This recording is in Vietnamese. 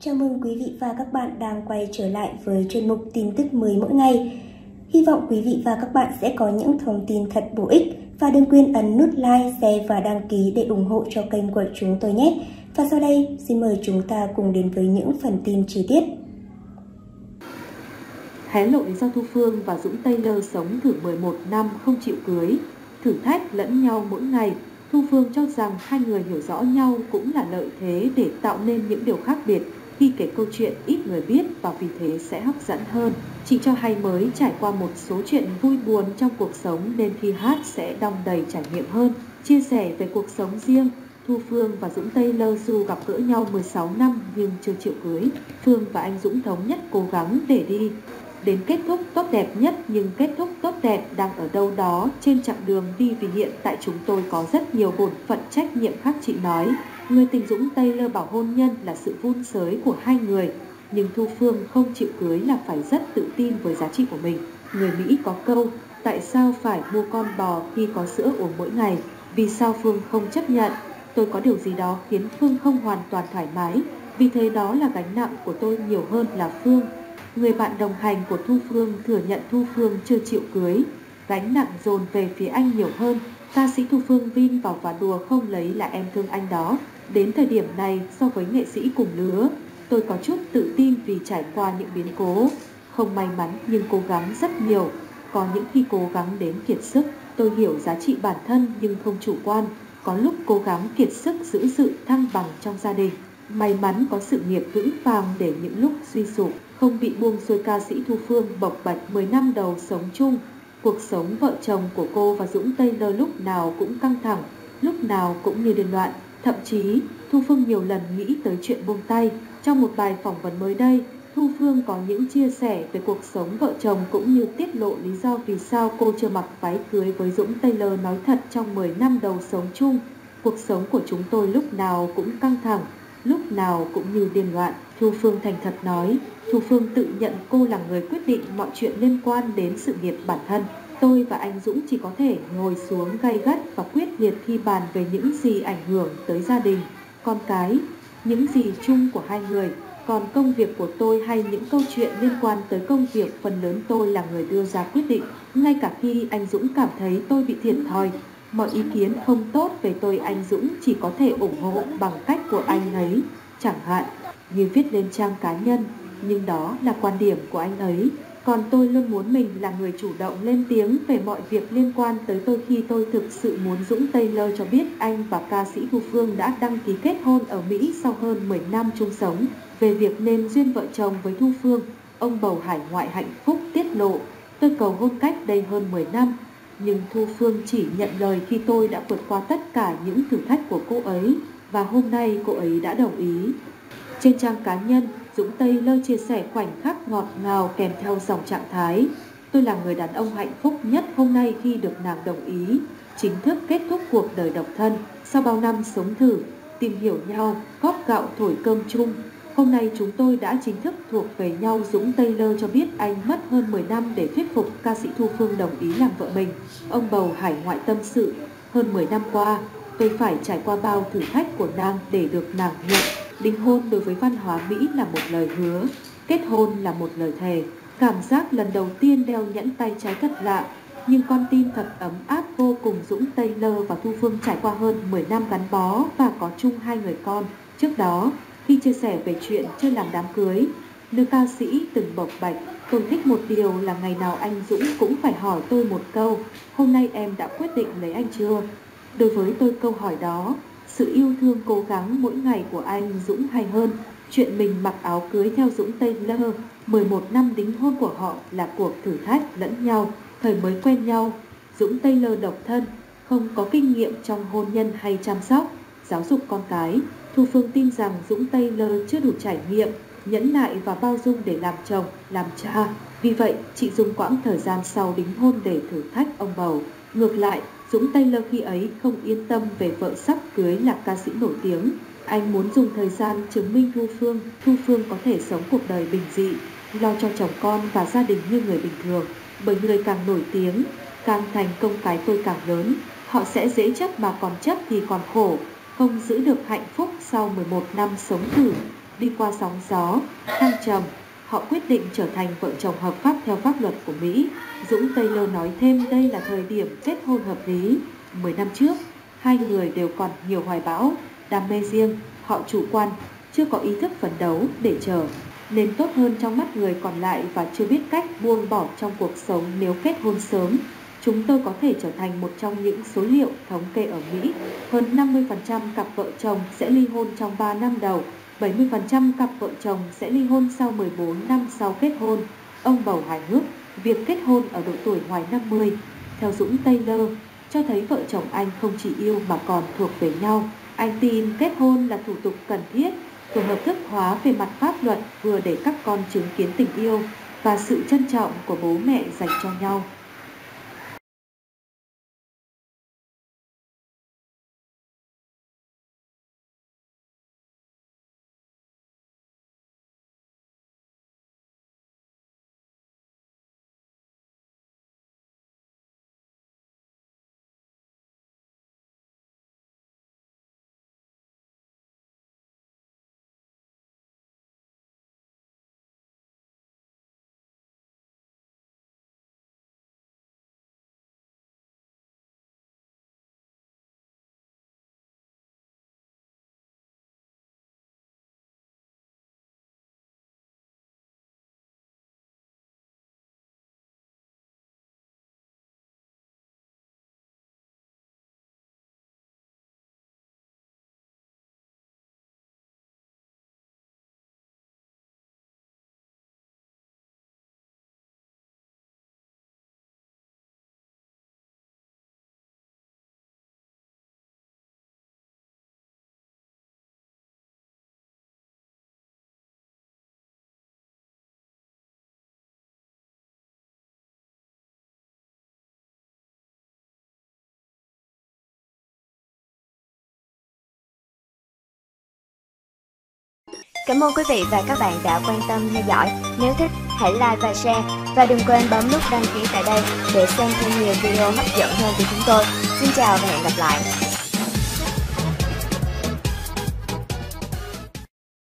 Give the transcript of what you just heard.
Chào mừng quý vị và các bạn đang quay trở lại với chuyên mục tin tức mới mỗi ngày. Hy vọng quý vị và các bạn sẽ có những thông tin thật bổ ích và đừng quên ấn nút like, share và đăng ký để ủng hộ cho kênh của chúng tôi nhé. Và sau đây, xin mời chúng ta cùng đến với những phần tin chi tiết. Hé lộ do Thu Phương và Dũng Taylor sống thử 11 năm không chịu cưới, thử thách lẫn nhau mỗi ngày Thu Phương cho rằng hai người hiểu rõ nhau cũng là lợi thế để tạo nên những điều khác biệt khi kể câu chuyện ít người biết và vì thế sẽ hấp dẫn hơn. Chị cho hay mới trải qua một số chuyện vui buồn trong cuộc sống nên khi hát sẽ đong đầy trải nghiệm hơn. Chia sẻ về cuộc sống riêng, Thu Phương và Dũng Tây Lơ Du gặp gỡ nhau 16 năm nhưng chưa chịu cưới. Phương và anh Dũng thống nhất cố gắng để đi đến kết thúc tốt đẹp nhất nhưng kết thúc tốt đẹp đang ở đâu đó trên chặng đường đi vì hiện tại chúng tôi có rất nhiều bổn phận trách nhiệm khác chị nói. Người tình Dũng Taylor bảo hôn nhân là sự vun sới của hai người, nhưng Thu Phương không chịu cưới là phải rất tự tin với giá trị của mình. Người Mỹ có câu, tại sao phải mua con bò khi có sữa uống mỗi ngày? Vì sao Phương không chấp nhận? Tôi có điều gì đó khiến Phương không hoàn toàn thoải mái, vì thế đó là gánh nặng của tôi nhiều hơn là Phương. Người bạn đồng hành của Thu Phương thừa nhận Thu Phương chưa chịu cưới, gánh nặng dồn về phía anh nhiều hơn. Ca sĩ Thu Phương vin vào và đùa không lấy là em thương anh đó. Đến thời điểm này, so với nghệ sĩ cùng lứa, tôi có chút tự tin vì trải qua những biến cố. Không may mắn nhưng cố gắng rất nhiều. Có những khi cố gắng đến kiệt sức, tôi hiểu giá trị bản thân nhưng không chủ quan. Có lúc cố gắng kiệt sức giữ sự thăng bằng trong gia đình. May mắn có sự nghiệp vững vàng để những lúc suy sụp không bị buông xuôi ca sĩ Thu Phương bộc bạch 10 năm đầu sống chung. Cuộc sống vợ chồng của cô và Dũng Taylor lúc nào cũng căng thẳng, lúc nào cũng như điên loạn. Thậm chí, Thu Phương nhiều lần nghĩ tới chuyện buông tay. Trong một bài phỏng vấn mới đây, Thu Phương có những chia sẻ về cuộc sống vợ chồng cũng như tiết lộ lý do vì sao cô chưa mặc váy cưới với Dũng Taylor nói thật trong 10 năm đầu sống chung. Cuộc sống của chúng tôi lúc nào cũng căng thẳng, lúc nào cũng như điên loạn. Thu Phương thành thật nói, Thu Phương tự nhận cô là người quyết định mọi chuyện liên quan đến sự nghiệp bản thân. Tôi và anh Dũng chỉ có thể ngồi xuống gay gắt và quyết liệt khi bàn về những gì ảnh hưởng tới gia đình, con cái, những gì chung của hai người. Còn công việc của tôi hay những câu chuyện liên quan tới công việc phần lớn tôi là người đưa ra quyết định. Ngay cả khi anh Dũng cảm thấy tôi bị thiệt thòi, mọi ý kiến không tốt về tôi anh Dũng chỉ có thể ủng hộ bằng cách của anh ấy. Chẳng hạn như viết lên trang cá nhân nhưng đó là quan điểm của anh ấy. Còn tôi luôn muốn mình là người chủ động lên tiếng về mọi việc liên quan tới tôi khi tôi thực sự muốn Dũng Taylor cho biết anh và ca sĩ Thu Phương đã đăng ký kết hôn ở Mỹ sau hơn 10 năm chung sống. Về việc nên duyên vợ chồng với Thu Phương, ông bầu hải ngoại hạnh phúc tiết lộ tôi cầu hôn cách đây hơn 10 năm. Nhưng Thu Phương chỉ nhận lời khi tôi đã vượt qua tất cả những thử thách của cô ấy và hôm nay cô ấy đã đồng ý. Trên trang cá nhân, Dũng Tây lơ chia sẻ khoảnh khắc ngọt ngào kèm theo dòng trạng thái. Tôi là người đàn ông hạnh phúc nhất hôm nay khi được nàng đồng ý, chính thức kết thúc cuộc đời độc thân. Sau bao năm sống thử, tìm hiểu nhau, góp gạo thổi cơm chung, Hôm nay chúng tôi đã chính thức thuộc về nhau Dũng Tây Lơ cho biết anh mất hơn 10 năm để thuyết phục ca sĩ Thu Phương đồng ý làm vợ mình. Ông bầu hải ngoại tâm sự, hơn 10 năm qua, tôi phải trải qua bao thử thách của nàng để được nàng nhận. Đính hôn đối với văn hóa Mỹ là một lời hứa, kết hôn là một lời thề. Cảm giác lần đầu tiên đeo nhẫn tay trái thật lạ, nhưng con tim thật ấm áp vô cùng Dũng Taylor và Thu Phương trải qua hơn 10 năm gắn bó và có chung hai người con. Trước đó, khi chia sẻ về chuyện chưa làm đám cưới, nữ ca sĩ từng bộc bạch Tôi thích một điều là ngày nào anh Dũng cũng phải hỏi tôi một câu Hôm nay em đã quyết định lấy anh chưa? Đối với tôi câu hỏi đó sự yêu thương cố gắng mỗi ngày của anh Dũng hay hơn chuyện mình mặc áo cưới theo Dũng Taylor 11 năm đính hôn của họ là cuộc thử thách lẫn nhau thời mới quen nhau Dũng Taylor độc thân không có kinh nghiệm trong hôn nhân hay chăm sóc giáo dục con cái Thu Phương tin rằng Dũng Taylor chưa đủ trải nghiệm nhẫn nại và bao dung để làm chồng, làm cha. Vì vậy, chị dùng quãng thời gian sau đính hôn để thử thách ông bầu. Ngược lại, Dũng Taylor khi ấy không yên tâm về vợ sắp cưới là ca sĩ nổi tiếng. Anh muốn dùng thời gian chứng minh Thu Phương, Thu Phương có thể sống cuộc đời bình dị, lo cho chồng con và gia đình như người bình thường. Bởi người càng nổi tiếng, càng thành công cái tôi càng lớn, họ sẽ dễ chấp mà còn chấp thì còn khổ, không giữ được hạnh phúc sau 11 năm sống thử. đi qua sóng gió, thăng trầm, họ quyết định trở thành vợ chồng hợp pháp theo pháp luật của Mỹ. Dũng Taylor nói thêm đây là thời điểm kết hôn hợp lý. Mười năm trước, hai người đều còn nhiều hoài bão, đam mê riêng, họ chủ quan, chưa có ý thức phấn đấu để chờ. Nên tốt hơn trong mắt người còn lại và chưa biết cách buông bỏ trong cuộc sống nếu kết hôn sớm. Chúng tôi có thể trở thành một trong những số liệu thống kê ở Mỹ. Hơn 50% cặp vợ chồng sẽ ly hôn trong 3 năm đầu 70% cặp vợ chồng sẽ ly hôn sau 14 năm sau kết hôn. Ông bầu hài hước, việc kết hôn ở độ tuổi ngoài 50, theo Dũng Taylor, cho thấy vợ chồng anh không chỉ yêu mà còn thuộc về nhau. Anh tin kết hôn là thủ tục cần thiết, vừa hợp thức hóa về mặt pháp luật vừa để các con chứng kiến tình yêu và sự trân trọng của bố mẹ dành cho nhau. Cảm ơn quý vị và các bạn đã quan tâm theo dõi. Nếu thích, hãy like và share. Và đừng quên bấm nút đăng ký tại đây để xem thêm nhiều video hấp dẫn hơn từ chúng tôi. Xin chào và hẹn gặp lại.